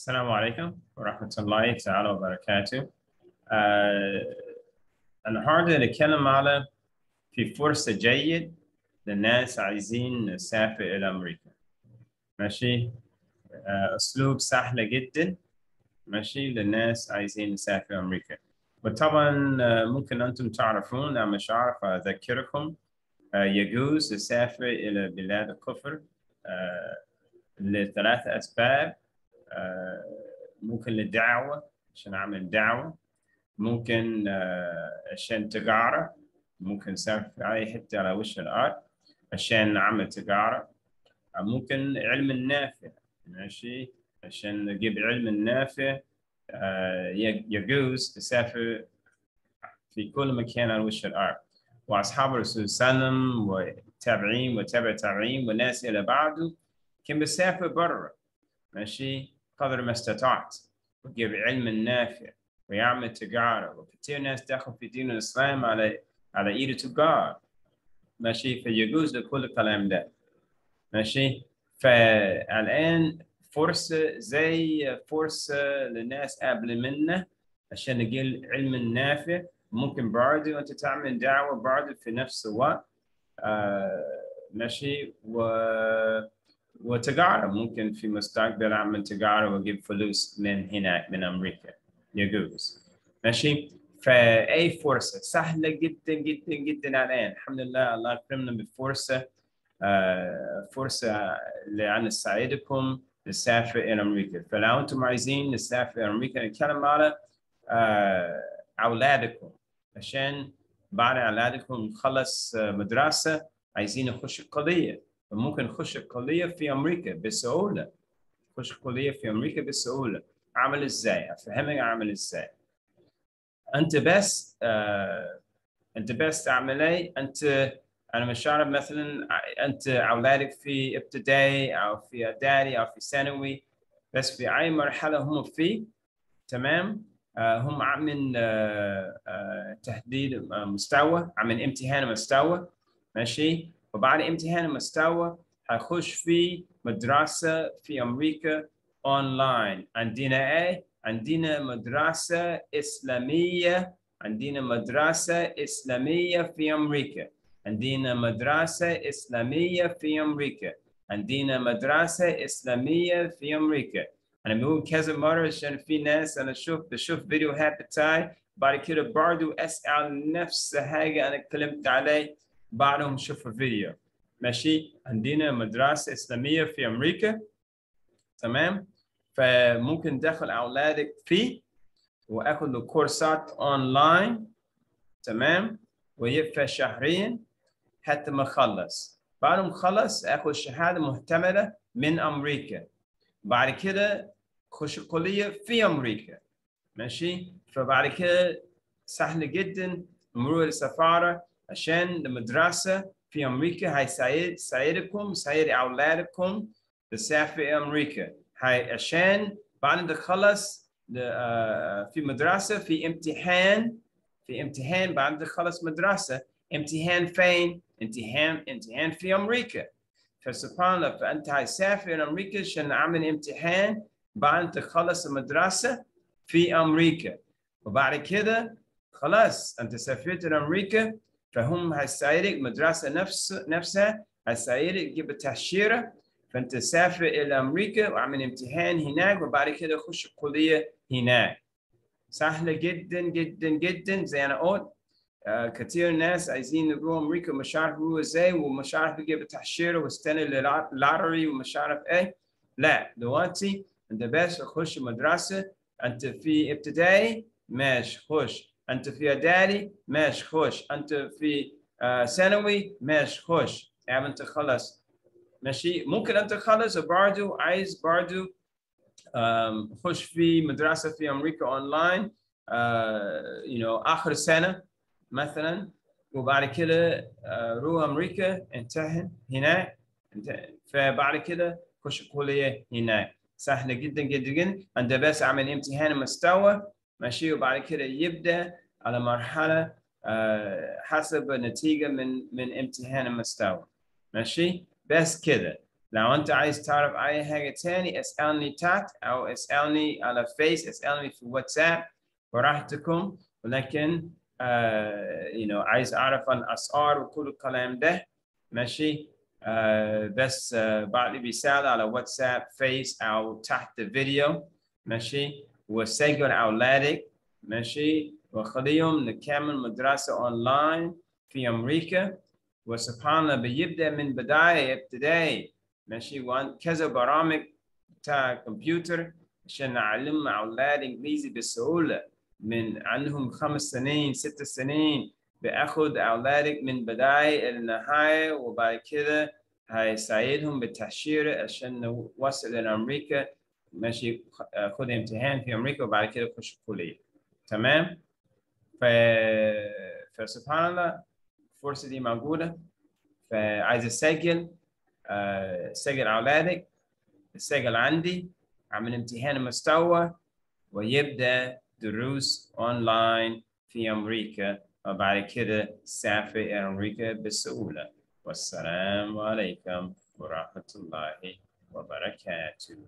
السلام عليكم ورحمة الله تعالى وبركاته. آه النهارده نتكلم على في فرصة جيد للناس عايزين نسافر إلى أمريكا. ماشي؟ آه أسلوب سهل جدا ماشي للناس عايزين نسافر أمريكا. وطبعا آه ممكن أنتم تعرفون أنا مش عارف أذكركم آه يجوز السفر إلى بلاد الكفر لثلاث أسباب ممكن للدعوة عشان أعمل دعوة. ممكن آه، عشان تجارة ممكن أسافر في أي حتة على وش الأرض عشان أعمل تجارة. أو ممكن علم النافع ماشي؟ عشان نجيب علم النافع آه، يجوز تسافر في كل مكان على وش الأرض وأصحاب الرسول صلى الله عليه وسلم وتابعين وتابع تابعين والناس إلى بعده. كان بيسافر برا ماشي؟ قدر ما استطعت. ويجيب علم النافع ويعمل تجارة. وكثير ناس دخلوا في دين الإسلام على على إيد تجار. ماشي؟ فيجوز لكل الكلام ده. ماشي؟ فالآن فرصة زي فرصة للناس قبل منا عشان نجيب علم النافع ممكن برضه أنت تعمل دعوة برضه في نفس الوقت. آه ماشي؟ و وتجارة ممكن في مستقبل أعمل تجارة وأجيب فلوس من هناك من أمريكا. يجوز ماشي؟ فأي فرصة؟ سهلة جدا جدا جدا الآن الحمد لله الله أكرمنا بفرصة. آه فرصة لأن نساعدكم نسافر إلى أمريكا. فلو أنتم عايزين نسافر إلى أمريكا نتكلم على آه أولادكم. عشان بعد أولادكم نخلص مدرسة عايزين نخش القضية ممكن نخش الكلية في أمريكا بسهولة نخش الكلية في أمريكا بسهولة أعمل إزاي؟ أفهمك أعمل إزاي أنت بس آه أنت بس تعمل إيه؟ أنت أنا مش عارف مثلا أنت أولادك في ابتدائي أو في إعدادي أو في ثانوي بس في أي مرحلة هم فيه تمام؟ آه هم عاملين آه آه تحديد مستوى عاملين امتحان مستوى ماشي؟ وبعد امتحان المستوى هخش في مدرسة في أمريكا أونلاين عندنا إيه؟ عندنا مدرسة إسلامية. عندنا مدرسة إسلامية في أمريكا. عندنا مدرسة إسلامية في أمريكا. عندنا مدرسة إسلامية في أمريكا. أنا بقول كذا مرة عشان في ناس أنا شوف بشوف فيديوهات بتاعي بعد كده برضو أسأل نفس حاجة أنا اتكلمت عليه. بعدهم شوفوا الفيديو ماشي؟ عندنا مدرسة إسلامية في أمريكا. تمام؟ فممكن دخل أولادك فيه وأخذ كورسات أونلاين. تمام؟ ويدفع شهريا حتى ما خلص. بعد ما خلص أخذ شهادة محتملة من أمريكا. بعد كده خش الكلية في أمريكا. ماشي؟ فبعد كده سهل جدا مرور السفارة عشان المدرسة في أمريكا هيساعد ساعدكم ساعد أولادكم تسافر أمريكا. هاي عشان بعد ما تخلص في مدرسة في امتحان في امتحان بعد ما تخلص مدرسة. امتحان فين؟ امتحان امتحان في أمريكا. فسبحان الله فأنت هتسافر أمريكا عشان أعمل امتحان بعد تخلص المدرسة في أمريكا. وبعد كده خلاص أنت سافرت لأمريكا. فهم هيساعدك مدرسة نفس نفسها هيساعدك تجيب التأشيرة فأنت تسافر إلى أمريكا وأعمل امتحان هناك وبعد كده أخش الكلية هناك. سهلة جدا جدا جدا زي أنا قلت. آه كثير ناس عايزين يروحوا أمريكا ومش عارف يروحوا إزاي ومش عارف يجيب التأشيرة واستنى اللاتري ومش عارف إيه. لا دلوقتي أنت بس خش مدرسة أنت في ابتدائي ماشي خش. أنت في اعدادي ماشي خش أنت في آه ثانوي ماشي خش يعني أنت خلص ماشي. ممكن أنت خلص برضو عايز برضو خش في مدرسة في أمريكا أونلاين آه you know آخر سنة مثلا. وبعد كده آه روح أمريكا امتحن هناك. فبعد كده خش الكليه هناك. سهلة جدا جدا. جدا انت بس أعمل امتحان مستوى. ماشي وبعد كده يبدا على مرحله حسب النتيجه من من امتحان المستوى ماشي بس كده لو انت عايز تعرف اي حاجة تاني اسألني تحت أو اسألني على فيس اسألني في واتساب براحتكم ولكن آه you know عايز اعرف عن اسعار وكل الكلام ده. ماشي آه بس آه بعد بيسأل على واتساب فيس أو تحت الفيديو ماشي وسجل اولادك ماشي؟ وخليهم نكمل مدرسة اونلاين في أمريكا. وسبحان الله بيبدأ من بداية ابتدائي ماشي؟ كذا برامج بتاع كمبيوتر عشان نعلم أولاد إنجليزي بسهولة. من عندهم خمس سنين ست سنين باخد اولادك من بداية النهاية وبعد كده هيساعدهم بالتأشيرة عشان نوصل أمريكا. ماشي خد امتحان في أمريكا وبعد كده خش الكلية. تمام؟ ف... فسبحان الله الفرصة دي موجودة. فعايز أسجل أه سجل أولادك السجل عندي عمل امتحان مستوى ويبدأ دروس أونلاين في أمريكا. وبعد كده سافر إلى أمريكا بسهولة. والسلام عليكم ورحمة الله وبركاته.